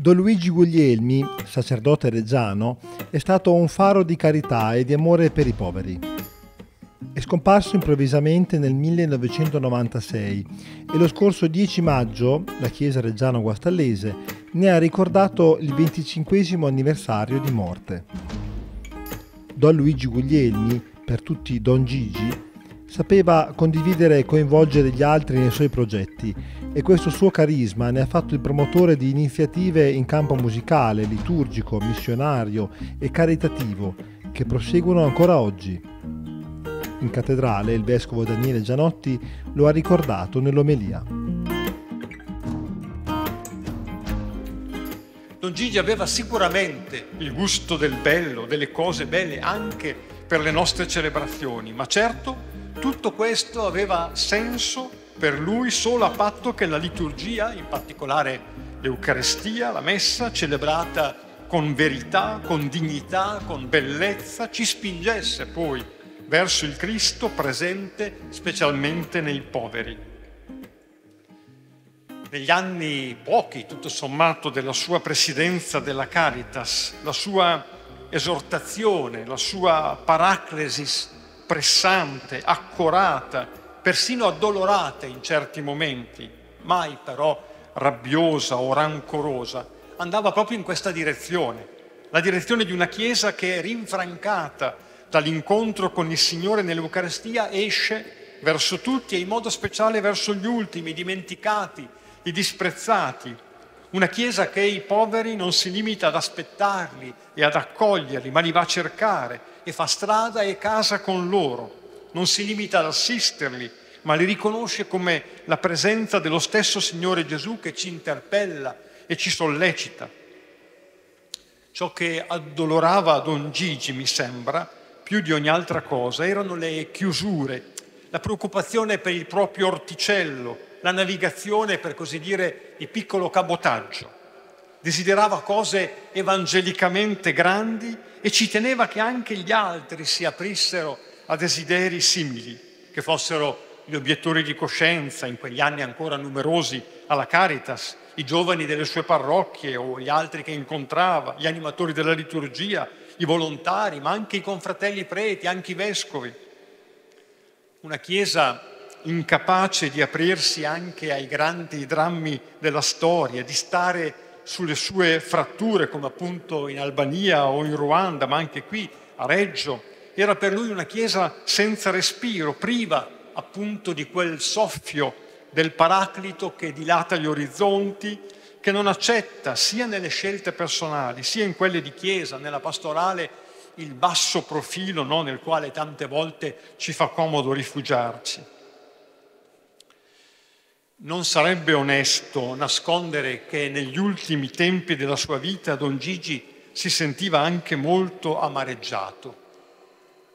Don Luigi Guglielmi, sacerdote reggiano, è stato un faro di carità e di amore per i poveri. È scomparso improvvisamente nel 1996 e lo scorso 10 maggio la Chiesa Reggiano Guastallese ne ha ricordato il 25 anniversario di morte. Don Luigi Guglielmi, per tutti Don Gigi, sapeva condividere e coinvolgere gli altri nei suoi progetti e questo suo carisma ne ha fatto il promotore di iniziative in campo musicale, liturgico, missionario e caritativo che proseguono ancora oggi. In cattedrale il vescovo Daniele Gianotti lo ha ricordato nell'omelia. Don Gigi aveva sicuramente il gusto del bello, delle cose belle anche per le nostre celebrazioni, ma certo tutto questo aveva senso per lui solo a patto che la liturgia, in particolare l'Eucarestia, la messa, celebrata con verità, con dignità, con bellezza, ci spingesse poi verso il Cristo presente specialmente nei poveri. Negli anni pochi, tutto sommato, della sua presidenza della Caritas, la sua esortazione, la sua paraclesis pressante, accorata, persino addolorata in certi momenti, mai però rabbiosa o rancorosa, andava proprio in questa direzione, la direzione di una Chiesa che rinfrancata dall'incontro con il Signore nell'Eucarestia esce verso tutti e in modo speciale verso gli ultimi, i dimenticati, i disprezzati. Una Chiesa che i poveri non si limita ad aspettarli e ad accoglierli, ma li va a cercare, e fa strada e casa con loro. Non si limita ad assisterli, ma li riconosce come la presenza dello stesso Signore Gesù che ci interpella e ci sollecita. Ciò che addolorava Don Gigi, mi sembra, più di ogni altra cosa, erano le chiusure, la preoccupazione per il proprio orticello, la navigazione, per così dire, di piccolo cabotaggio. Desiderava cose evangelicamente grandi e ci teneva che anche gli altri si aprissero a desideri simili, che fossero gli obiettori di coscienza, in quegli anni ancora numerosi alla Caritas, i giovani delle sue parrocchie o gli altri che incontrava, gli animatori della liturgia, i volontari, ma anche i confratelli preti, anche i vescovi. Una Chiesa incapace di aprirsi anche ai grandi drammi della storia, di stare sulle sue fratture, come appunto in Albania o in Ruanda, ma anche qui a Reggio. Era per lui una chiesa senza respiro, priva appunto di quel soffio del Paraclito che dilata gli orizzonti, che non accetta sia nelle scelte personali, sia in quelle di chiesa, nella pastorale, il basso profilo no, nel quale tante volte ci fa comodo rifugiarci. Non sarebbe onesto nascondere che negli ultimi tempi della sua vita Don Gigi si sentiva anche molto amareggiato.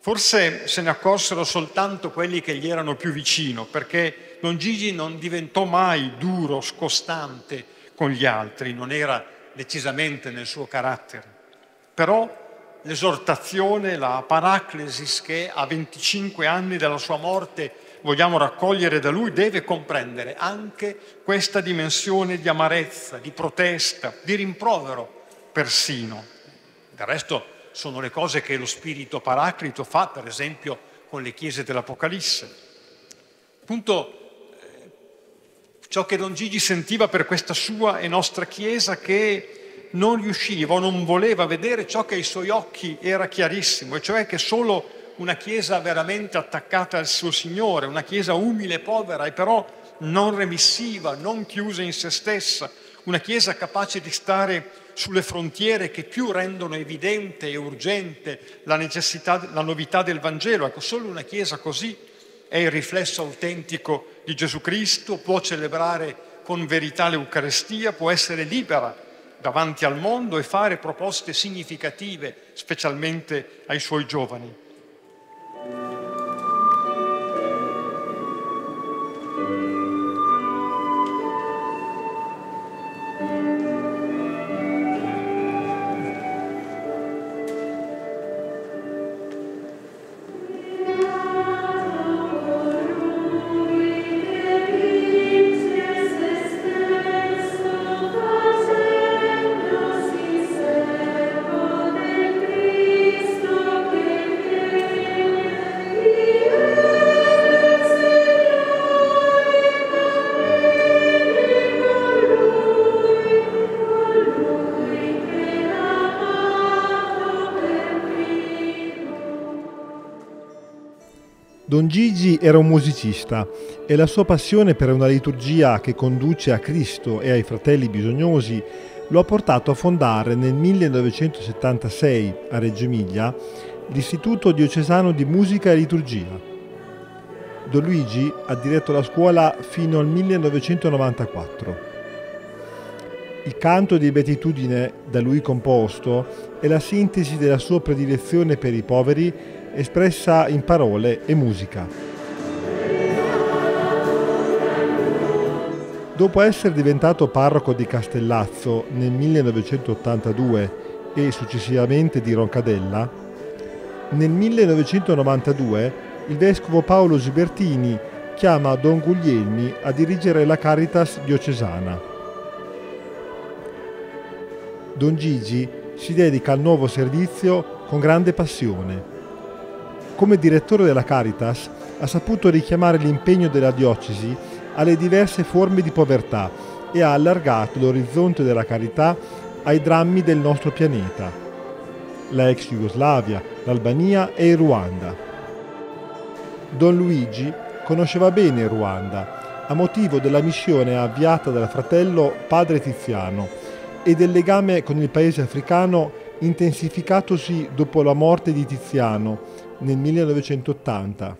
Forse se ne accorsero soltanto quelli che gli erano più vicino, perché Don Gigi non diventò mai duro, scostante con gli altri, non era decisamente nel suo carattere. Però l'esortazione, la paraclesis che a 25 anni dalla sua morte vogliamo raccogliere da lui deve comprendere anche questa dimensione di amarezza, di protesta, di rimprovero persino. Del resto sono le cose che lo spirito paraclito fa, per esempio, con le chiese dell'Apocalisse. Appunto, eh, ciò che Don Gigi sentiva per questa sua e nostra chiesa che non riusciva o non voleva vedere ciò che ai suoi occhi era chiarissimo, e cioè che solo una chiesa veramente attaccata al suo Signore, una chiesa umile e povera e però non remissiva, non chiusa in se stessa, una chiesa capace di stare sulle frontiere che più rendono evidente e urgente la necessità, la novità del Vangelo. Ecco, solo una chiesa così è il riflesso autentico di Gesù Cristo, può celebrare con verità l'Eucarestia, può essere libera davanti al mondo e fare proposte significative, specialmente ai suoi giovani. Thank you. Don Gigi era un musicista e la sua passione per una liturgia che conduce a Cristo e ai fratelli bisognosi lo ha portato a fondare nel 1976 a Reggio Emilia l'Istituto Diocesano di Musica e Liturgia. Don Luigi ha diretto la scuola fino al 1994. Il canto di beatitudine da lui composto è la sintesi della sua predilezione per i poveri espressa in parole e musica. Dopo essere diventato parroco di Castellazzo nel 1982 e successivamente di Roncadella, nel 1992 il vescovo Paolo Gibertini chiama Don Guglielmi a dirigere la Caritas diocesana. Don Gigi si dedica al nuovo servizio con grande passione come direttore della Caritas ha saputo richiamare l'impegno della diocesi alle diverse forme di povertà e ha allargato l'orizzonte della carità ai drammi del nostro pianeta, la ex Jugoslavia, l'Albania e il Ruanda. Don Luigi conosceva bene il Ruanda a motivo della missione avviata dal fratello padre Tiziano e del legame con il paese africano intensificatosi dopo la morte di Tiziano nel 1980.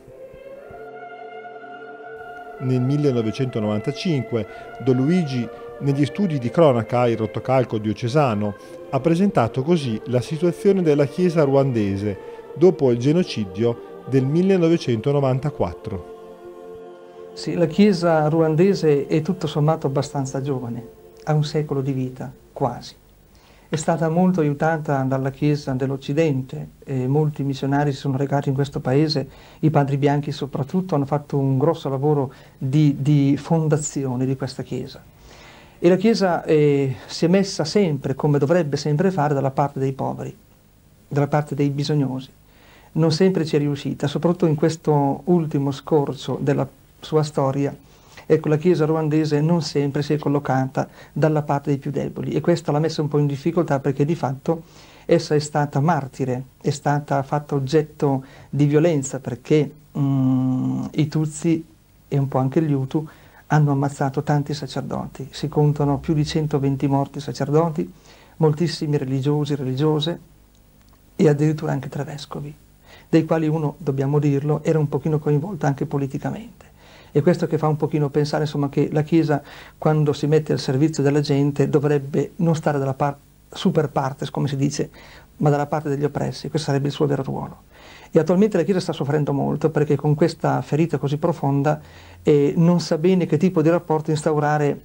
Nel 1995 Don Luigi, negli studi di cronaca Il rotocalco diocesano, ha presentato così la situazione della Chiesa ruandese dopo il genocidio del 1994. Sì, la Chiesa ruandese è tutto sommato abbastanza giovane, ha un secolo di vita, quasi è stata molto aiutata dalla Chiesa dell'Occidente, e molti missionari si sono recati in questo paese, i padri bianchi soprattutto hanno fatto un grosso lavoro di, di fondazione di questa Chiesa. E la Chiesa eh, si è messa sempre, come dovrebbe sempre fare, dalla parte dei poveri, dalla parte dei bisognosi. Non sempre ci è riuscita, soprattutto in questo ultimo scorcio della sua storia, Ecco, la Chiesa ruandese non sempre si è collocata dalla parte dei più deboli e questo l'ha messa un po' in difficoltà perché di fatto essa è stata martire, è stata fatta oggetto di violenza perché mm, i Tutsi e un po' anche gli Hutu hanno ammazzato tanti sacerdoti, si contano più di 120 morti sacerdoti, moltissimi religiosi, religiose e addirittura anche tre vescovi, dei quali uno, dobbiamo dirlo, era un pochino coinvolto anche politicamente. E questo che fa un pochino pensare insomma, che la Chiesa quando si mette al servizio della gente dovrebbe non stare dalla parte super partes, come si dice, ma dalla parte degli oppressi, questo sarebbe il suo vero ruolo. E attualmente la Chiesa sta soffrendo molto perché con questa ferita così profonda eh, non sa bene che tipo di rapporto instaurare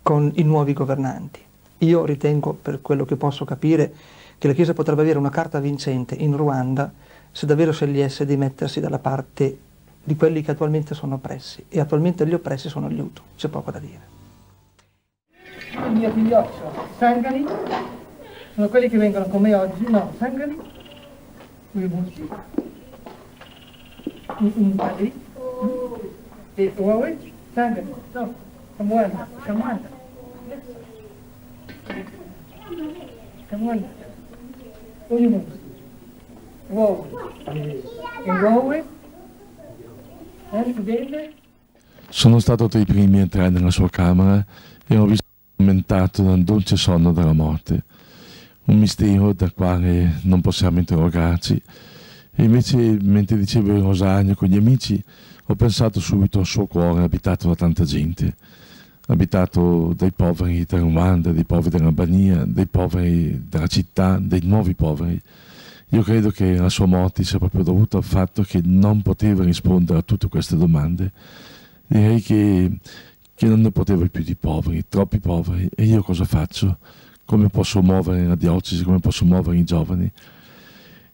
con i nuovi governanti. Io ritengo, per quello che posso capire, che la Chiesa potrebbe avere una carta vincente in Ruanda se davvero scegliesse di mettersi dalla parte di quelli che attualmente sono oppressi. E attualmente gli oppressi sono gli Hutu, c'è poco da dire. Il mio figlioccio, Sangani, sono quelli che vengono con me oggi, no, Sangani, Uibuchi, Umpali, e Huawei, Sangani, no, Samuanda, Samuanda, Samuanda, Uibuchi, Huawei, e Huawei, sono stato tra i primi a entrare nella sua camera e ho visto aumentato dal dolce sonno della morte, un mistero dal quale non possiamo interrogarci. E invece, mentre dicevo il rosario con gli amici, ho pensato subito al suo cuore abitato da tanta gente, abitato dai poveri del Ruanda, dei poveri dell'Albania, dei poveri della città, dei nuovi poveri. Io credo che la sua morte sia proprio dovuta al fatto che non poteva rispondere a tutte queste domande. Direi che, che non ne poteva più di poveri, troppi poveri. E io cosa faccio? Come posso muovere la diocesi? Come posso muovere i giovani?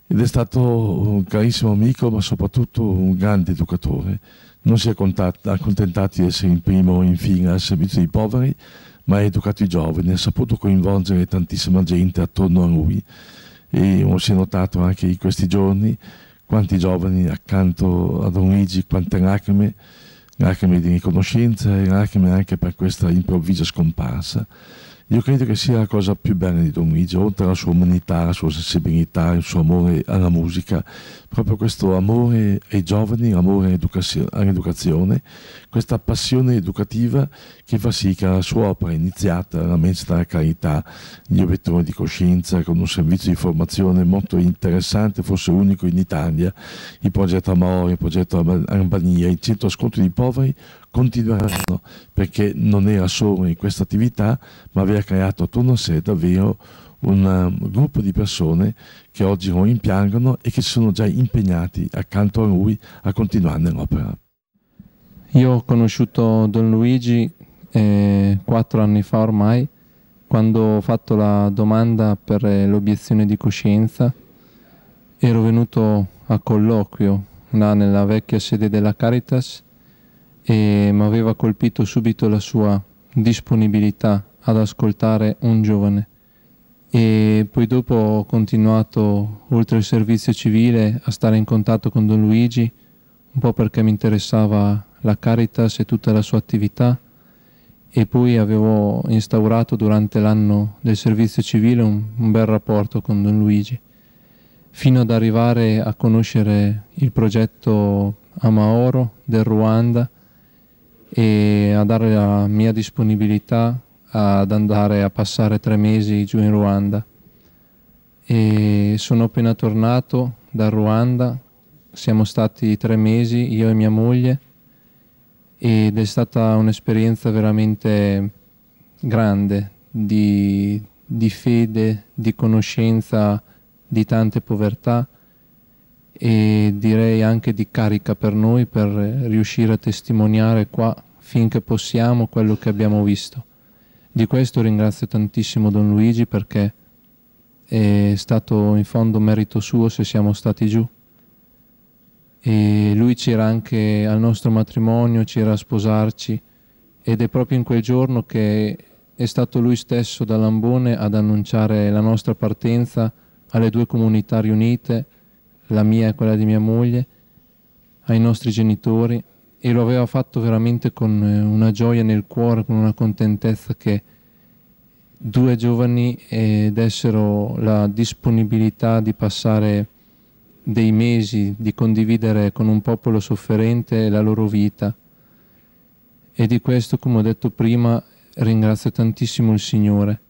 Ed è stato un carissimo amico, ma soprattutto un grande educatore. Non si è accontentato di essere in primo o in fine al servizio dei poveri, ma ha educato i giovani, ha saputo coinvolgere tantissima gente attorno a lui e si è notato anche in questi giorni quanti giovani accanto a Don Luigi, quante lacrime, lacrime di riconoscenza e lacrime anche per questa improvvisa scomparsa. Io credo che sia la cosa più bella di Don Luigi, oltre alla sua umanità, la sua sensibilità, il suo amore alla musica, proprio questo amore ai giovani, amore all'educazione, questa passione educativa che fa sì che la sua opera iniziata, la mensa della carità, gli obiettori di coscienza, con un servizio di formazione molto interessante, forse unico in Italia, il progetto Amore, il progetto Albania, il centro ascolto di poveri, continueranno perché non era solo in questa attività, ma aveva creato attorno a sé davvero un um, gruppo di persone che oggi lo rimpiangono e che si sono già impegnati accanto a lui a continuare nell'opera. Io ho conosciuto Don Luigi eh, quattro anni fa ormai, quando ho fatto la domanda per eh, l'obiezione di coscienza. Ero venuto a colloquio là nella vecchia sede della Caritas e mi aveva colpito subito la sua disponibilità ad ascoltare un giovane. E poi dopo ho continuato, oltre il servizio civile, a stare in contatto con Don Luigi, un po' perché mi interessava la Caritas e tutta la sua attività, e poi avevo instaurato durante l'anno del servizio civile un, un bel rapporto con Don Luigi, fino ad arrivare a conoscere il progetto Amaoro del Ruanda, e a dare la mia disponibilità ad andare a passare tre mesi giù in Ruanda. E sono appena tornato dal Ruanda, siamo stati tre mesi, io e mia moglie, ed è stata un'esperienza veramente grande di, di fede, di conoscenza di tante povertà e direi anche di carica per noi per riuscire a testimoniare qua finché possiamo quello che abbiamo visto. Di questo ringrazio tantissimo Don Luigi perché è stato in fondo merito suo se siamo stati giù. E lui c'era anche al nostro matrimonio, c'era a sposarci ed è proprio in quel giorno che è stato lui stesso da Lambone ad annunciare la nostra partenza alle due comunità riunite la mia e quella di mia moglie, ai nostri genitori e lo aveva fatto veramente con eh, una gioia nel cuore, con una contentezza che due giovani eh, dessero la disponibilità di passare dei mesi, di condividere con un popolo sofferente la loro vita. E di questo, come ho detto prima, ringrazio tantissimo il Signore